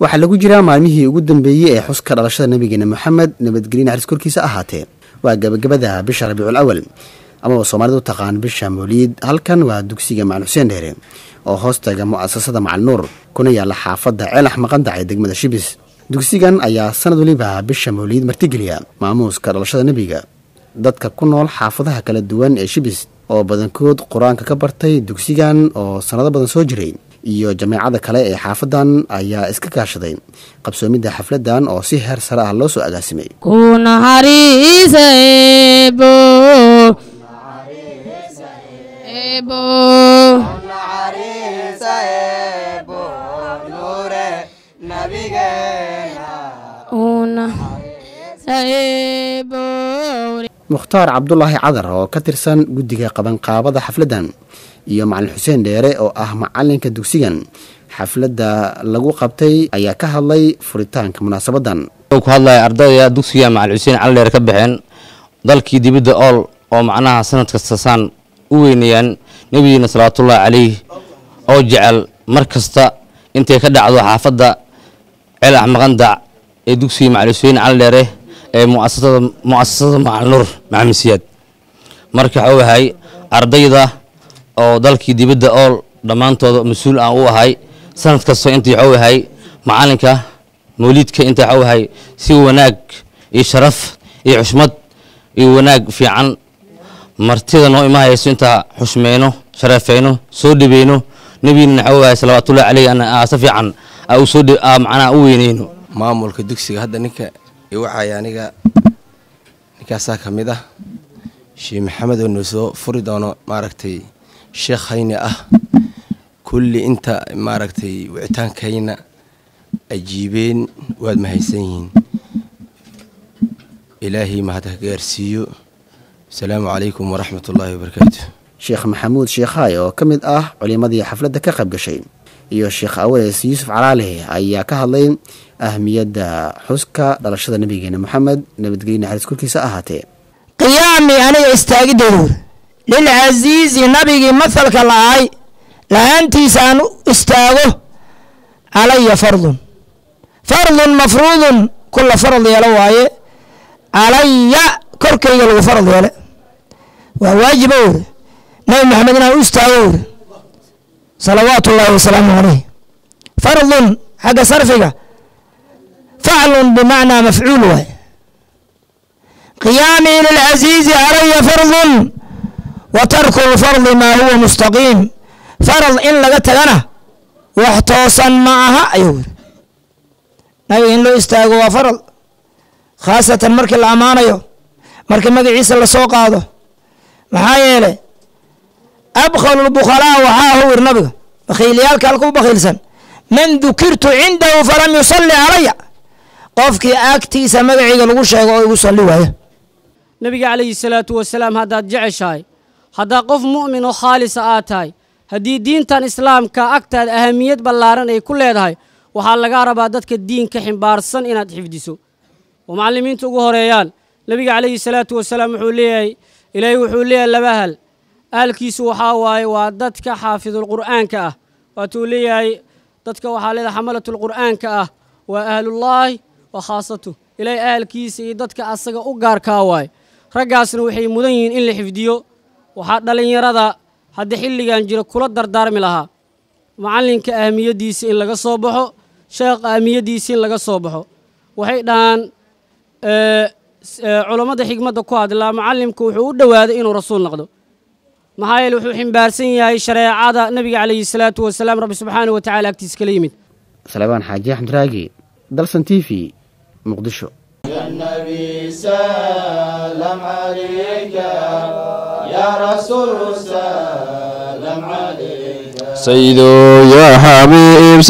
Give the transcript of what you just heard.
waxaa lagu jiraa maalmihii ugu dambeeyey ee xuska dhalashada nabigeena moxamed nabadgelye naxariis korkiisa ahaatee. Waa gabagabada bisha rabiicul awal amaba soomaalida u taqaan bisha mawliid halkan waa dugsiga macalin xuseen dheere oo hoostaga mu'asasada macalin nuur kuna yaalla xaafadda ceelax maqandac ee degmada shibis. Dugsigan ayaa sanad weliba bisha mawliid martigeliya maamuuska dhalashada nebiga dadka ku nool xaafadaha kala duwan ee shibis oo badankood qur'aanka ka bartay dugsigan oo sannado badan soo jiray iyo jameecada kale ee xaafadan ayaa iska kaashaday. Qabsoomidda xafladan oo si heer sare ah loo soo agaasimay mukhtaar cabdulaahi cadar oo ka tirsan guddiga qabanqaabada xafladdan iyo macalin xuseen dheere oo ah macalinka dugsigan. Xafladda lagu qabtay ayaa ka hadlay furitaanka munaasabadan. Ku hadlaya ardayda dugsiga macal xuseen calidheer ka baxeen. Dalkii dibadda ool oo macnaha sanad kasta saan u weynayaan nebigeena salawaatullaahi calayh oo jecel mar kasta intay ka dhacdo xaafadda ceel axmaqandac ee dugsiga macal xuseen calidheere ee muasasada mu'asasada macal nuur maxamed siyaad. Marka waxuu ahay ardayda oo dalkii dibadda ool dhammaantooda mas'uul aan u ahay sanad kasta intii waxuu ahay macalinka mawliidka inta waxuu ahay si wanaag iyo sharaf iyo xushmad iyo wanaag fiican. Martida noo imahayso intaa xushmeyno sharafeyno soo dhibeyno nebigina waxuu ahay salawaatullahi caleyh si fiican soo macnaha u weyneyno maamulka dugsiga hadda ninka iwacaya aniga ninkaasaa ka mid ah. Sheekh maxamed oo noo soo furi doono maaragtay sheekh hayni ah. Kulli inta maaragtay wicitaankayna ajiibeen waad mahaysan yihiin. Ilaahay mahad gaarsiiyo. Asalaamu calaykum waraxmat ullaahi wabarakaatu sheekh maxamuud sheekhaay oo ka mid ah culimadii xafladda ka qayb gashay iyo sheekh awees yuusuf calaale ayaa ka hadlay ahmiyadda xuska dhalashada nabigeena moxamed nabadgelye naxariis korkiisa ahaatee. Qiyaami aniga istaagiddeeduur lilcasiizi nabigii mahalka la'aay la'aantiisa aan istaago calaya fardun. Fardun mafruudun kula farad yeelo waaye calaya korkayga lagu farad yeele. Waa waajiba wuri nabi maxamed inaan u istaago. Wuri salawaatu ullaahi wasalaamu caleyh fardun xagga sarfiga. Faclun bimacnaa mafcuul waay qiyaamii lilcasiizi calaya fardun wa tarku lfardi maa huwa mustaqiim. Farad in laga tagana wax toosan ma aha ayuu yiri nabiga in loo istaago waa farad khaasatan markii la ammaanayo markii magaciisa la soo qaado. Maxaa yeelay abkhalu lbukhalaa waxaa yiri nabiga bakhiilyaalka halka u bakhiilsan man dukirtu cindahu falam yusalli calaya qofkii agtiisa magaciiga lagu sheego oo igu salli waayo nebiga calayhi salaatu wasalaam haddaad jeceshahay haddaa qof mu'min oo khaalisa aad tahay haddii diintan islaamka agtaada ahamiyad ballaaran ay ku leedahay waxaa laga rabaa dadka diinka ximbaarsan inaad xifdiso oo macallimiinta ugu horeeyaan nebiga calayhi salaatu wasalaam wuxuu leeyahay ilaahay wuxuu leeyahay laba ahalkiisu waxaa waaye waa dadka xaafidulqur'aanka ah. Waatuu leeyahay dadka waxaa leedahay xamalatulqur'aanka ah. Waa ahlullaahi wa khaasatu. Ilaahay ahalkiisa iyo dadka asaga u gaarkaa waaye. Raggaasna waxay mudan yihiin in la xifdiyo. Waxaa dhallinyarada hadda xilligan jira kula dardaarmi lahaa. Macallinka ahmiyaddiisa in laga soo baxo sheekha ahmiyaddiisa in laga soo baxo. Waxay dhahaan culammada xigmadda ku hadlaa macallimku wuxuu u dhowaaday inuu rasuul noqdo maxaa yeele wuxuu ximbaarsan yahay shareecada nebiga calayhi salaatu wasalaam rabbi subxaana wa tacala agtiis kala yimid. Salebaan xaaji axmdraagi dalsan t v muqdisho. Sayidow yaa xabiib